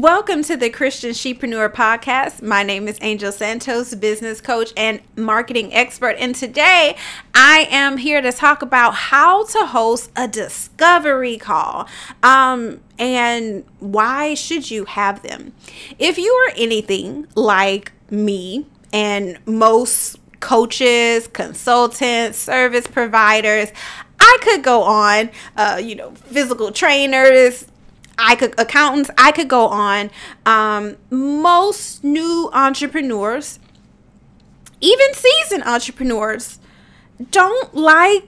Welcome to the Christian Shepreneur podcast. My name is Angel Santos, business coach and marketing expert. And today I am here to talk about how to host a discovery call. Um, and why should you have them? If you are anything like me and most coaches, consultants, service providers, I could go on, uh, you know, physical trainers, I could accountants, I could go on. Um, most new entrepreneurs, even seasoned entrepreneurs, don't like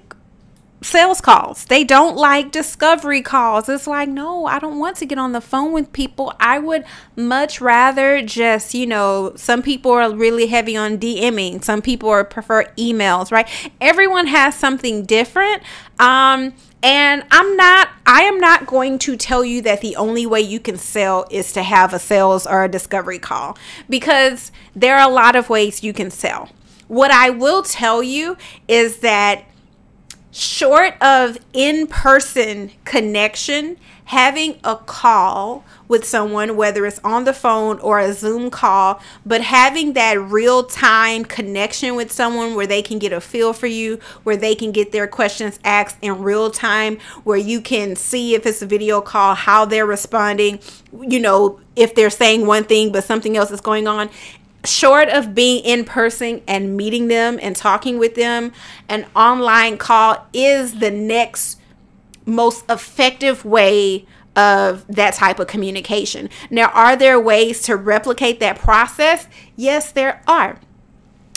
sales calls. They don't like discovery calls. It's like, no, I don't want to get on the phone with people. I would much rather just, you know, some people are really heavy on DMing. Some people are prefer emails, right? Everyone has something different. Um, and I'm not, I am not going to tell you that the only way you can sell is to have a sales or a discovery call because there are a lot of ways you can sell. What I will tell you is that short of in person connection, having a call with someone, whether it's on the phone or a Zoom call, but having that real time connection with someone where they can get a feel for you, where they can get their questions asked in real time, where you can see if it's a video call, how they're responding, you know, if they're saying one thing but something else is going on. Short of being in person and meeting them and talking with them, an online call is the next most effective way of that type of communication. Now, are there ways to replicate that process? Yes, there are.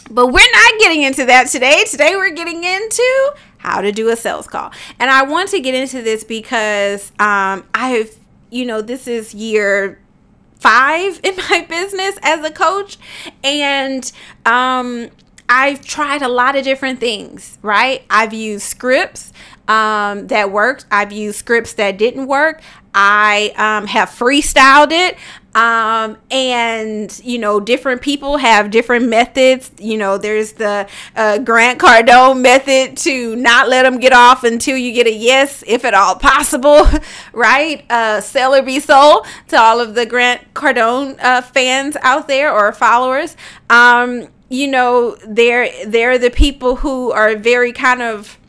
But we're not getting into that today. Today, we're getting into how to do a sales call. And I want to get into this because um, I've, you know, this is year five in my business as a coach. And um, I've tried a lot of different things, right? I've used scripts um, that worked, I've used scripts that didn't work. I um, have freestyled it. Um, and you know, different people have different methods. You know, there's the uh, Grant Cardone method to not let them get off until you get a yes, if at all possible, right? Uh, sell or be sold to all of the Grant Cardone uh, fans out there or followers. Um, you know, they're they're the people who are very kind of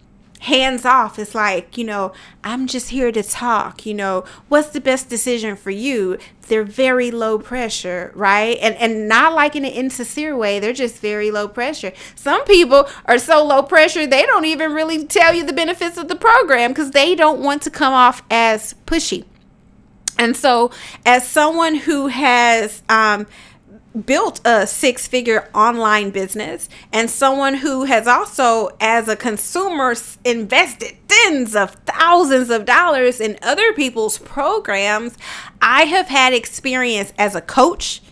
hands off. It's like, you know, I'm just here to talk. You know, what's the best decision for you? They're very low pressure, right? And and not like in an insincere way. They're just very low pressure. Some people are so low pressure they don't even really tell you the benefits of the program because they don't want to come off as pushy. And so, as someone who has um, built a six figure online business and someone who has also as a consumer invested tens of thousands of dollars in other people's programs i have had experience as a coach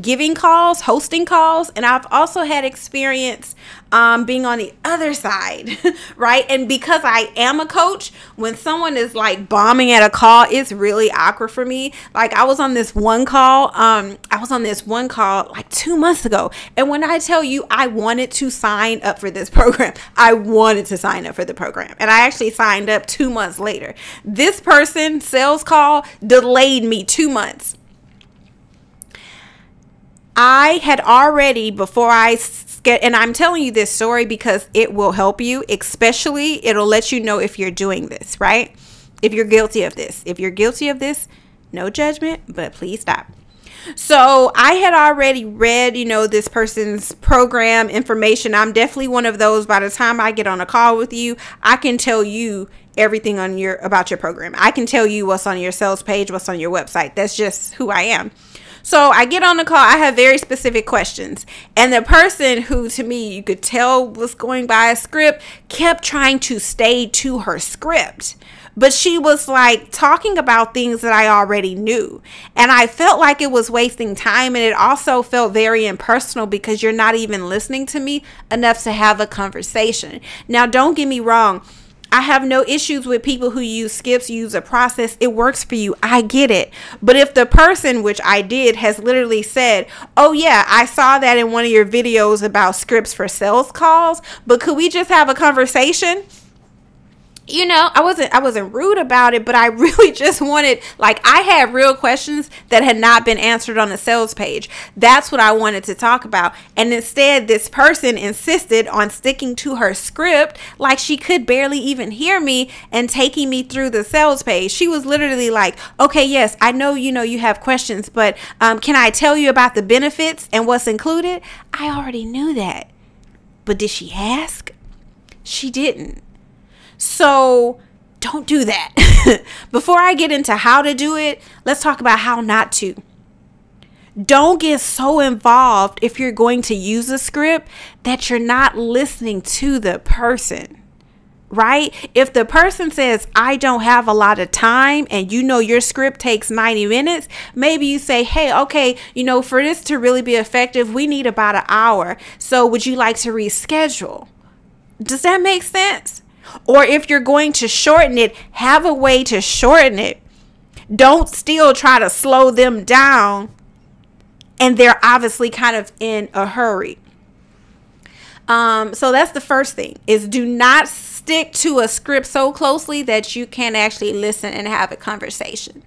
giving calls, hosting calls, and I've also had experience um, being on the other side, right? And because I am a coach, when someone is like bombing at a call, it's really awkward for me. Like I was on this one call, um, I was on this one call like two months ago, and when I tell you I wanted to sign up for this program, I wanted to sign up for the program, and I actually signed up two months later. This person sales call delayed me two months I had already, before I get, and I'm telling you this story because it will help you, especially it'll let you know if you're doing this, right? If you're guilty of this. If you're guilty of this, no judgment, but please stop. So I had already read, you know, this person's program information. I'm definitely one of those. By the time I get on a call with you, I can tell you everything on your about your program. I can tell you what's on your sales page, what's on your website. That's just who I am. So I get on the call. I have very specific questions. And the person who, to me, you could tell was going by a script, kept trying to stay to her script. But she was like talking about things that I already knew. And I felt like it was wasting time. And it also felt very impersonal because you're not even listening to me enough to have a conversation. Now, don't get me wrong I have no issues with people who use skips, use a process. It works for you. I get it. But if the person, which I did, has literally said, Oh, yeah, I saw that in one of your videos about scripts for sales calls, but could we just have a conversation? You know i wasn't i wasn't rude about it but i really just wanted like i had real questions that had not been answered on the sales page. That's what i wanted to talk about. And instead this person insisted on sticking to her script like she could barely even hear me and taking me through the sales page. She was literally like okay yes i know you know you have questions but um, can i tell you about the benefits and what's included? I already knew that. But did she ask? She didn't so don't do that. Before I get into how to do it, let's talk about how not to. Don't get so involved if you're going to use a script that you're not listening to the person right? If the person says, I don't have a lot of time, and you know your script takes 90 minutes, maybe you say, Hey, okay, you know, for this to really be effective, we need about an hour. So would you like to reschedule? Does that make sense? Or if you're going to shorten it, have a way to shorten it. Don't still try to slow them down and they're obviously kind of in a hurry. Um, so that's the first thing is do not stick to a script so closely that you can't actually listen and have a conversation.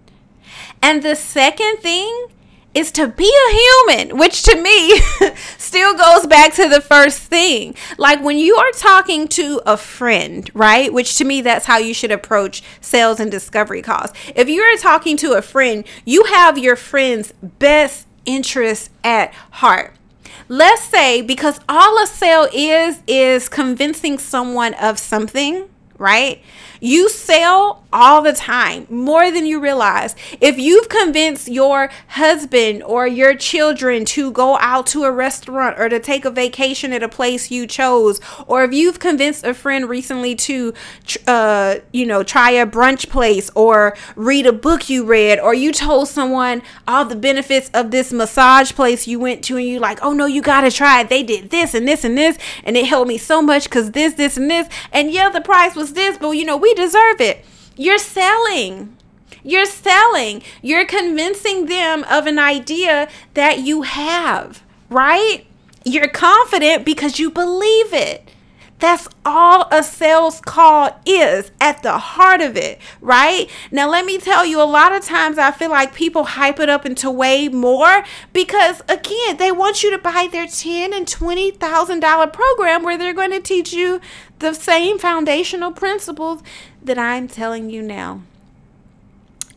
And the second thing is to be a human, which to me still goes back to the first thing. Like when you are talking to a friend, right? Which to me, that's how you should approach sales and discovery calls. If you are talking to a friend, you have your friend's best interest at heart. Let's say because all a sale is, is convincing someone of something, right? You sell all the time, more than you realize. If you've convinced your husband or your children to go out to a restaurant or to take a vacation at a place you chose, or if you've convinced a friend recently to, uh, you know, try a brunch place or read a book you read, or you told someone all the benefits of this massage place you went to, and you like, oh no, you gotta try it. They did this and this and this, and it helped me so much because this, this, and this, and yeah, the price was this, but you know, we deserve it. You're selling. You're selling. You're convincing them of an idea that you have, right? You're confident because you believe it. That's all a sales call is at the heart of it, right? Now, let me tell you, a lot of times I feel like people hype it up into way more because, again, they want you to buy their ten and twenty thousand dollar program where they're going to teach you the same foundational principles that I'm telling you now.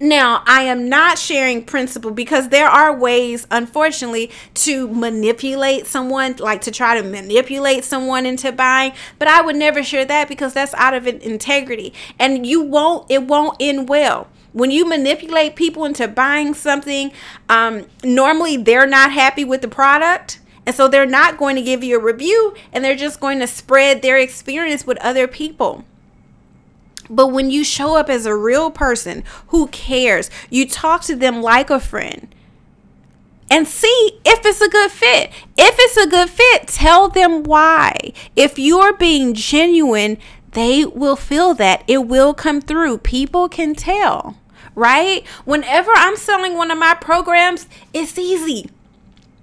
Now, I am not sharing principle because there are ways, unfortunately, to manipulate someone, like to try to manipulate someone into buying. But I would never share that because that's out of integrity, and you won't. It won't end well when you manipulate people into buying something. Um, normally, they're not happy with the product. And so they're not going to give you a review and they're just going to spread their experience with other people. But when you show up as a real person who cares, you talk to them like a friend and see if it's a good fit. If it's a good fit, tell them why. If you're being genuine, they will feel that. It will come through. People can tell, right? Whenever I'm selling one of my programs, it's easy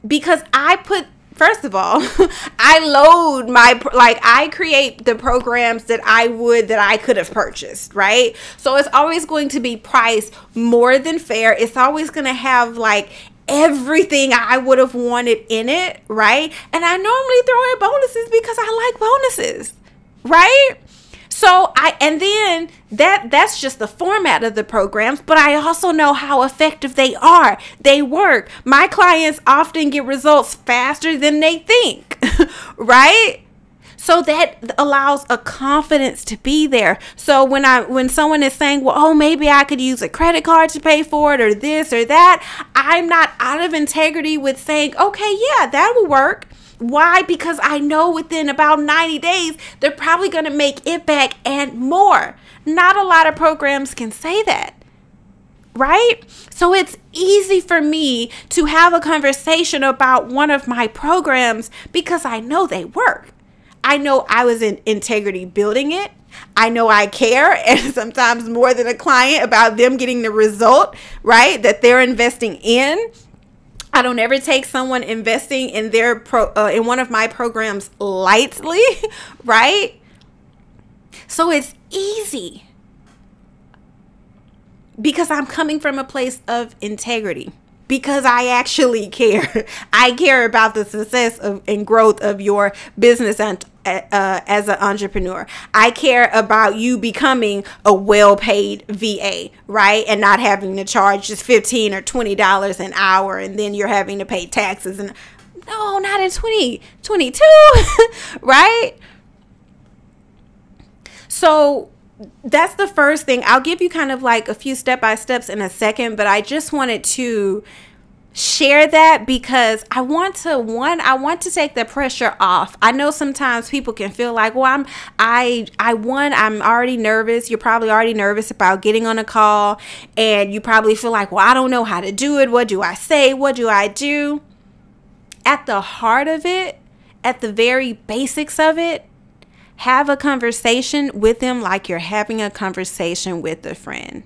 because I put first of all, I load my like I create the programs that I would that I could have purchased, right? So it's always going to be priced more than fair. It's always going to have like everything I would have wanted in it, right? And I normally throw in bonuses because I like bonuses, right? So I and then that that's just the format of the programs, but I also know how effective they are. They work. My clients often get results faster than they think, right? so that allows a confidence to be there so when i when someone is saying well oh maybe i could use a credit card to pay for it or this or that i'm not out of integrity with saying okay yeah that will work why? Because I know within about 90 days, they're probably going to make it back and more. Not a lot of programs can say that. Right? So it's easy for me to have a conversation about one of my programs because I know they work. I know I was in integrity building it. I know I care, and sometimes more than a client about them getting the result, right, that they're investing in. I don't ever take someone investing in their pro uh, in one of my programs lightly, right? So it's easy because I'm coming from a place of integrity. Because I actually care. I care about the success of, and growth of your business and uh, as an entrepreneur. I care about you becoming a well-paid VA, right? And not having to charge just 15 or 20 dollars an hour and then you're having to pay taxes and no, not in 2022, right? So that's the first thing. I'll give you kind of like a few step by steps in a second, but I just wanted to share that because I want to one I want to take the pressure off. I know sometimes people can feel like, "Well, I'm I I one I'm already nervous. You're probably already nervous about getting on a call and you probably feel like, "Well, I don't know how to do it. What do I say? What do I do?" At the heart of it, at the very basics of it, have a conversation with them like you're having a conversation with a friend.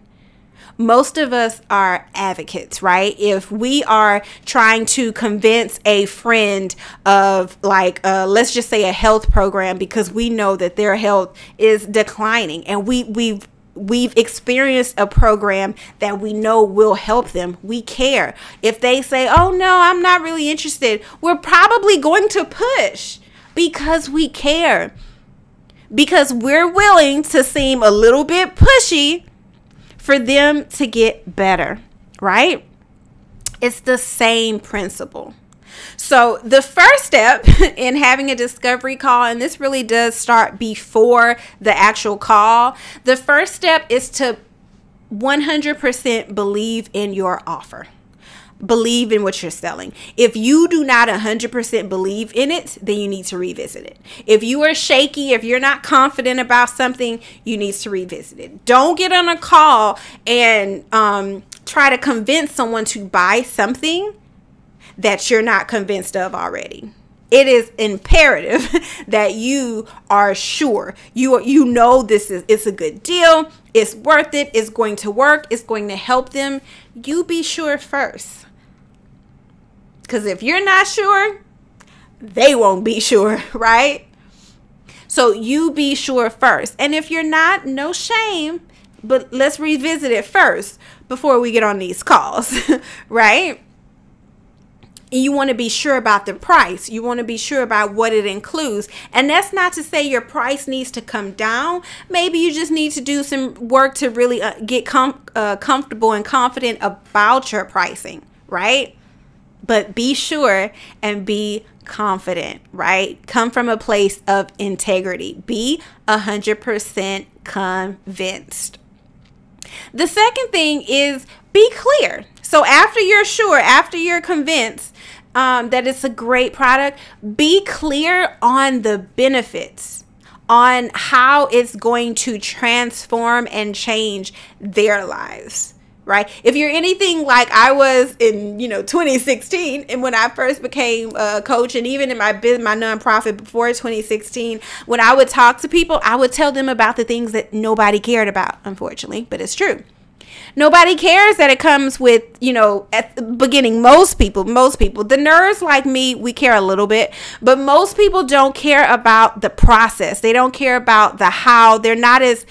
Most of us are advocates, right? If we are trying to convince a friend of, like, uh, let's just say a health program because we know that their health is declining and we, we've we've experienced a program that we know will help them. We care. If they say, oh no, I'm not really interested, we're probably going to push because we care because we're willing to seem a little bit pushy for them to get better, right? It's the same principle. So, the first step in having a discovery call, and this really does start before the actual call, the first step is to 100% believe in your offer believe in what you're selling. If you do not 100% believe in it, then you need to revisit it. If you are shaky, if you're not confident about something, you need to revisit it. Don't get on a call and um, try to convince someone to buy something that you're not convinced of already. It is imperative that you are sure you you know this is it's a good deal, it's worth it, it's going to work, it's going to help them. You be sure first because if you're not sure, they won't be sure, right? So you be sure first. And if you're not, no shame, but let's revisit it first before we get on these calls, right? You want to be sure about the price. You want to be sure about what it includes. And that's not to say your price needs to come down. Maybe you just need to do some work to really uh, get com- uh, comfortable and confident about your pricing, right? But be sure and be confident, right? Come from a place of integrity. Be 100% convinced. The second thing is be clear. So after you're sure, after you're convinced um, that it's a great product, be clear on the benefits, on how it's going to transform and change their lives right? If you're anything like I was in, you know, 2016 and when I first became a coach and even in my business, my nonprofit before 2016, when I would talk to people, I would tell them about the things that nobody cared about, unfortunately, but it's true. Nobody cares that it comes with, you know, at the beginning, most people, most people, the nerds like me, we care a little bit, but most people don't care about the process. They don't care about the how. They're not as,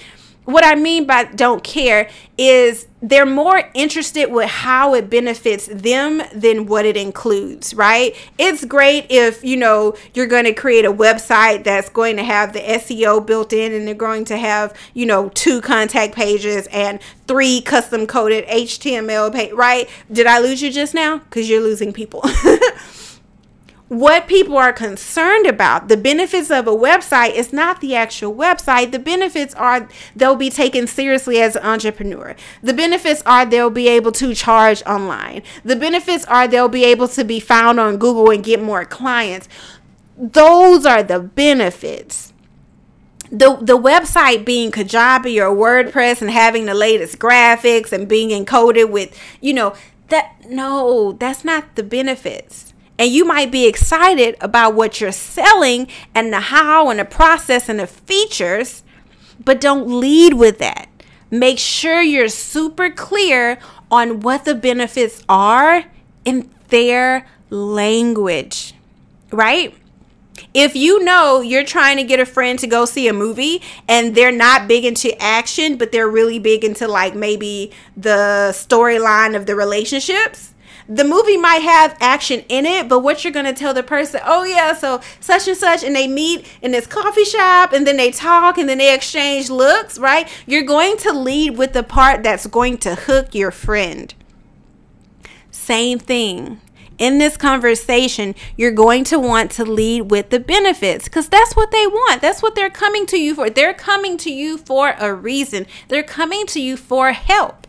what I mean by don't care is they're more interested with how it benefits them than what it includes, right? It's great if, you know, you're going to create a website that's going to have the SEO built in and they're going to have, you know, two contact pages and three custom coded HTML page, right? Did I lose you just now? Cuz you're losing people. what people are concerned about. The benefits of a website is not the actual website. The benefits are they'll be taken seriously as an entrepreneur. The benefits are they'll be able to charge online. The benefits are they'll be able to be found on Google and get more clients. Those are the benefits. The, the website being Kajabi or WordPress and having the latest graphics and being encoded with, you know, that no, that's not the benefits and you might be excited about what you're selling and the how and the process and the features, but don't lead with that. Make sure you're super clear on what the benefits are in their language, right? If you know you're trying to get a friend to go see a movie and they're not big into action, but they're really big into like maybe the storyline of the relationships, the movie might have action in it, but what you're going to tell the person, oh, yeah, so such and such, and they meet in this coffee shop and then they talk and then they exchange looks, right? You're going to lead with the part that's going to hook your friend. Same thing in this conversation, you're going to want to lead with the benefits because that's what they want. That's what they're coming to you for. They're coming to you for a reason, they're coming to you for help.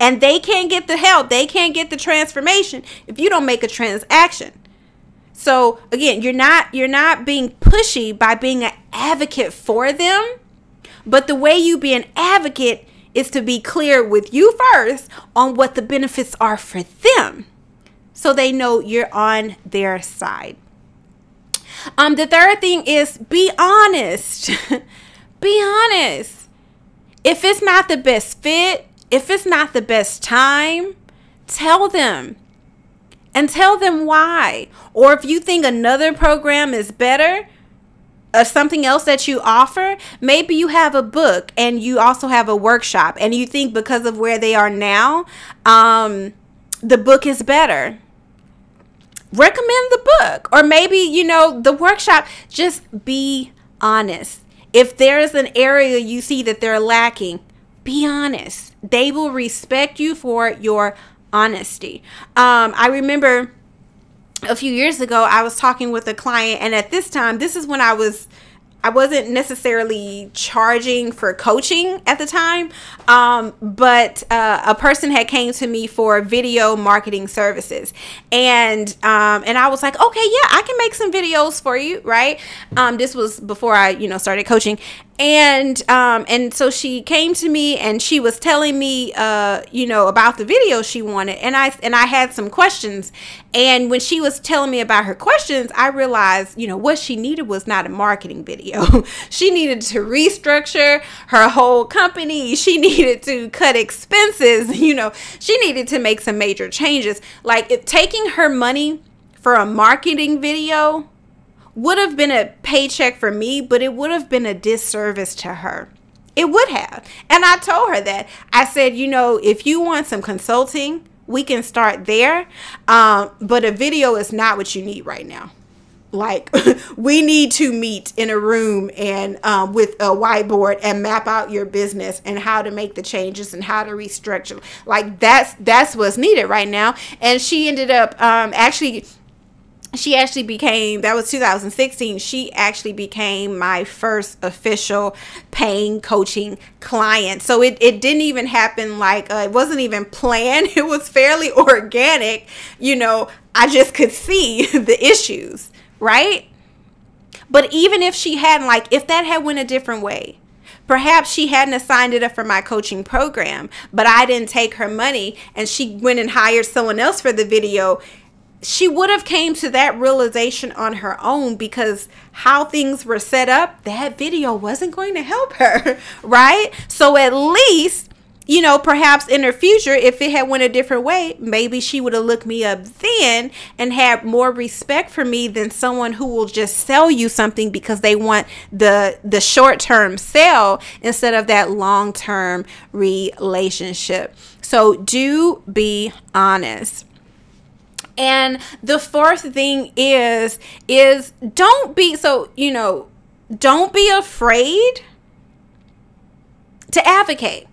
And they can't get the help, they can't get the transformation if you don't make a transaction. So again, you're not you're not being pushy by being an advocate for them, but the way you be an advocate is to be clear with you first on what the benefits are for them so they know you're on their side. Um, the third thing is be honest. be honest. If it's not the best fit, if it's not the best time, tell them and tell them why. Or if you think another program is better, or something else that you offer, maybe you have a book and you also have a workshop, and you think because of where they are now, um, the book is better. Recommend the book, or maybe you know the workshop. Just be honest. If there's an area you see that they're lacking, be honest. They will respect you for your honesty. Um, I remember a few years ago, I was talking with a client, and at this time, this is when I was. I wasn't necessarily charging for coaching at the time, um, but uh, a person had came to me for video marketing services, and um, and I was like, okay, yeah, I can make some videos for you, right? Um, this was before I, you know, started coaching, and um and so she came to me and she was telling me uh you know about the video she wanted. And i and i had some questions. And when she was telling me about her questions i realized you know what she needed was not a marketing video. She needed to restructure her whole company. She needed to cut expenses you know. She needed to make some major changes. Like it, taking her money for a marketing video would have been a paycheck for me, but it would have been a disservice to her. It would have. And I told her that. I said, you know, if you want some consulting, we can start there. Um, but a video is not what you need right now. Like, we need to meet in a room and um, with a whiteboard and map out your business and how to make the changes and how to restructure. Like, that's that's what's needed right now. And she ended up um, actually she actually became that was 2016 she actually became my first official paying coaching client. So it, it didn't even happen like uh, it wasn't even planned. It was fairly organic you know i just could see the issues right? But even if she hadn't like if that had went a different way Perhaps she hadn't assigned it up for my coaching program, but I didn't take her money and she went and hired someone else for the video she would have came to that realization on her own because how things were set up that video wasn't going to help her right? So at least you know perhaps in her future if it had went a different way maybe she would have looked me up then and had more respect for me than someone who will just sell you something because they want the the short-term sale instead of that long-term relationship. So do be honest and the fourth thing is is don't be so, you know, don't be afraid to advocate.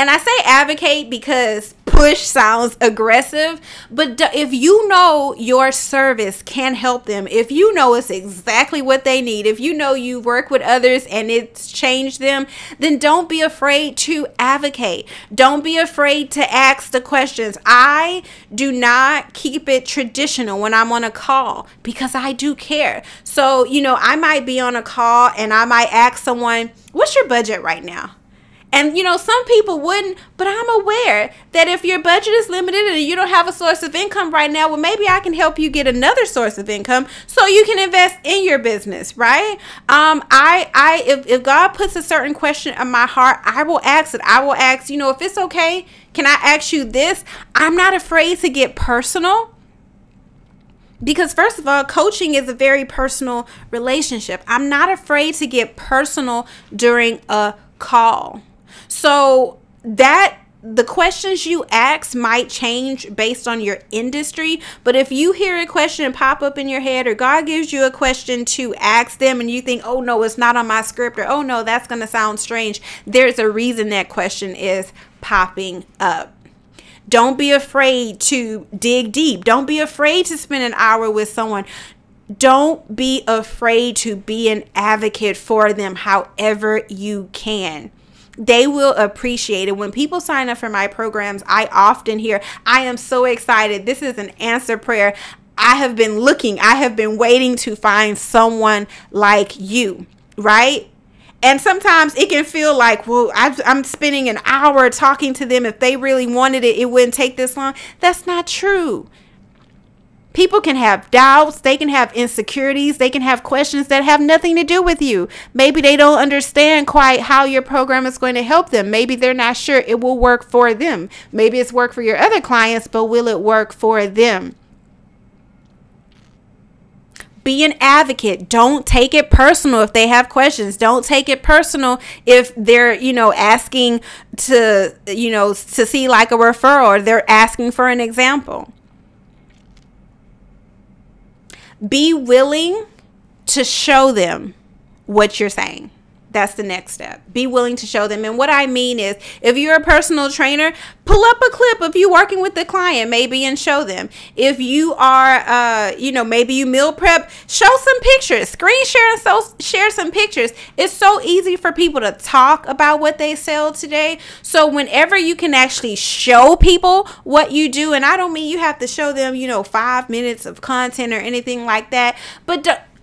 And I say advocate because push sounds aggressive, but if you know your service can help them, if you know it's exactly what they need, if you know you work with others and it's changed them, then don't be afraid to advocate. Don't be afraid to ask the questions. I do not keep it traditional when I'm on a call because I do care. So, you know, I might be on a call and I might ask someone, What's your budget right now? And you know, some people wouldn't, but I'm aware that if your budget is limited and you don't have a source of income right now, well, maybe I can help you get another source of income so you can invest in your business, right? Um, I, I, if, if God puts a certain question in my heart, I will ask it. I will ask, you know, if it's okay, can I ask you this? I'm not afraid to get personal because first of all coaching is a very personal relationship i'm not afraid to get personal during a call so that the questions you ask might change based on your industry, but if you hear a question pop up in your head, or God gives you a question to ask them, and you think, oh no, it's not on my script, or oh no, that's going to sound strange, there's a reason that question is popping up. Don't be afraid to dig deep. Don't be afraid to spend an hour with someone. Don't be afraid to be an advocate for them however you can they will appreciate it. When people sign up for my programs, I often hear, I am so excited. This is an answer prayer. I have been looking, I have been waiting to find someone like you, right? And sometimes it can feel like, well, I'm spending an hour talking to them. If they really wanted it, it wouldn't take this long. That's not true. People can have doubts, they can have insecurities, they can have questions that have nothing to do with you. Maybe they don't understand quite how your program is going to help them. Maybe they're not sure it will work for them. Maybe it's work for your other clients, but will it work for them? be an advocate don't take it personal if they have questions don't take it personal if they're you know asking to you know to see like a referral or they're asking for an example be willing to show them what you're saying. That's the next step. Be willing to show them. And what I mean is, if you're a personal trainer, pull up a clip of you working with the client, maybe, and show them. If you are, uh, you know, maybe you meal prep, show some pictures, screen share, and so share some pictures. It's so easy for people to talk about what they sell today. So whenever you can actually show people what you do, and I don't mean you have to show them, you know, five minutes of content or anything like that, but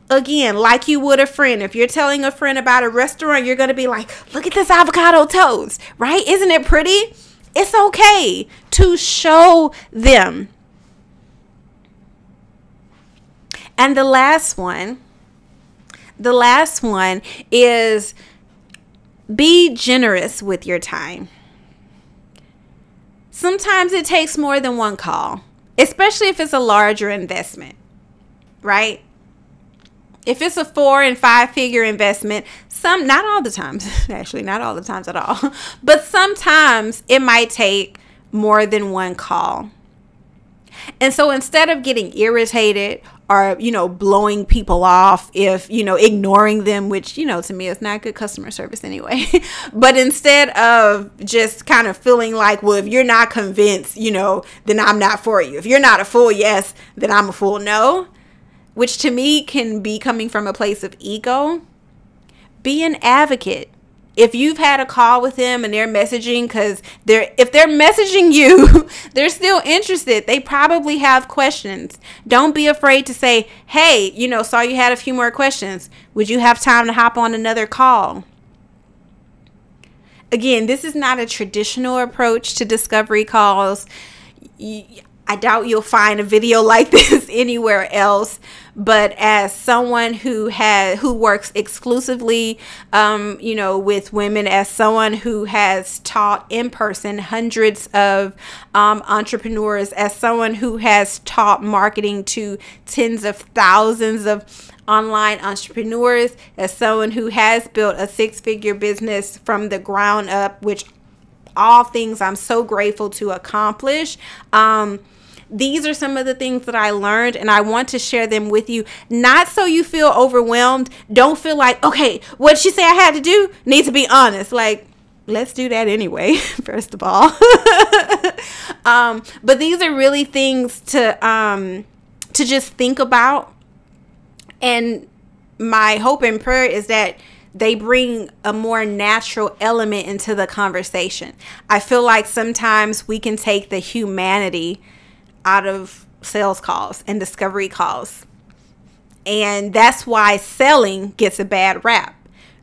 again, like you would a friend. If you're telling a friend about a restaurant, you're going to be like, look at this avocado toast, right? Isn't it pretty? It's okay to show them. And the last one, the last one is be generous with your time. Sometimes it takes more than one call, especially if it's a larger investment, right? If it's a four and five figure investment, some not all the times, actually not all the times at all, but sometimes it might take more than one call. And so instead of getting irritated or, you know, blowing people off if, you know, ignoring them, which, you know, to me is not good customer service anyway. but instead of just kind of feeling like, well, if you're not convinced, you know, then I'm not for you. If you're not a full yes, then I'm a full no which to me can be coming from a place of ego, be an advocate. If you've had a call with them and they're messaging because they're if they're messaging you, they're still interested. They probably have questions. Don't be afraid to say, "Hey, you know, saw you had a few more questions. Would you have time to hop on another call?" Again, this is not a traditional approach to discovery calls. I doubt you'll find a video like this anywhere else. But as someone who has who works exclusively, um, you know, with women, as someone who has taught in person hundreds of um, entrepreneurs, as someone who has taught marketing to tens of thousands of online entrepreneurs, as someone who has built a six figure business from the ground up, which all things I'm so grateful to accomplish. Um, these are some of the things that I learned, and I want to share them with you. Not so you feel overwhelmed. Don't feel like, okay, what she say I had to do? Need to be honest. Like, let's do that anyway, first of all. um, but these are really things to um, to just think about. And my hope and prayer is that they bring a more natural element into the conversation. I feel like sometimes we can take the humanity out of sales calls and discovery calls. And that's why selling gets a bad rap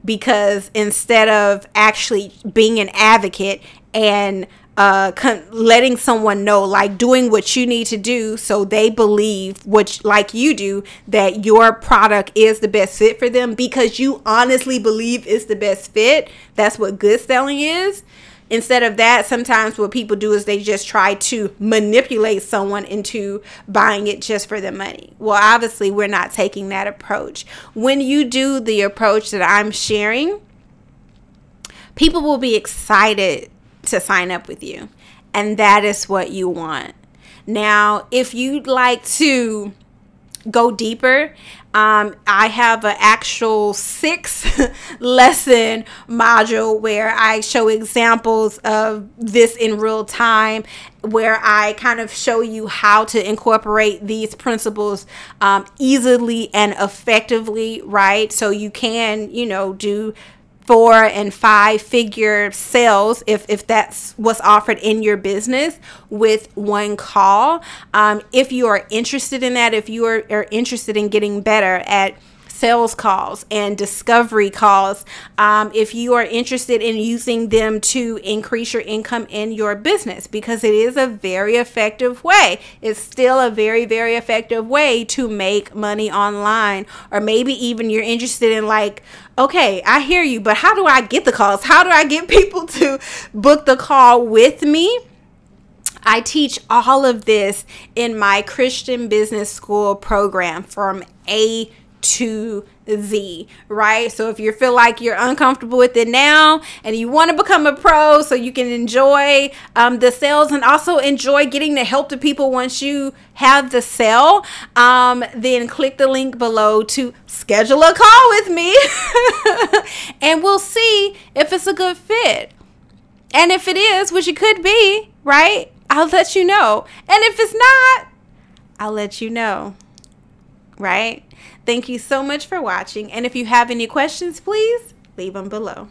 because instead of actually being an advocate and uh, con- letting someone know, like doing what you need to do so they believe, which like you do, that your product is the best fit for them because you honestly believe it's the best fit. That's what good selling is instead of that, sometimes what people do is they just try to manipulate someone into buying it just for the money. Well, obviously, we're not taking that approach. When you do the approach that I'm sharing, people will be excited to sign up with you. And that is what you want. Now, if you'd like to go deeper, um, I have an actual six lesson module where I show examples of this in real time, where I kind of show you how to incorporate these principles um, easily and effectively, right? So you can, you know, do four and five figure sales if, if that's what's offered in your business with one call. Um, if you are interested in that, if you are, are interested in getting better at sales calls and discovery calls um, if you are interested in using them to increase your income in your business because it is a very effective way. It's still a very, very effective way to make money online. Or maybe even you're interested in, like, okay, I hear you, but how do I get the calls? How do I get people to book the call with me? I teach all of this in my Christian Business School program from A to Z, right? So if you feel like you're uncomfortable with it now and you want to become a pro so you can enjoy um, the sales and also enjoy getting to help the people once you have the sale, um, then click the link below to schedule a call with me and we'll see if it's a good fit. And if it is, which it could be, right? I'll let you know. And if it's not, I'll let you know. Right? Thank you so much for watching. And if you have any questions, please leave them below.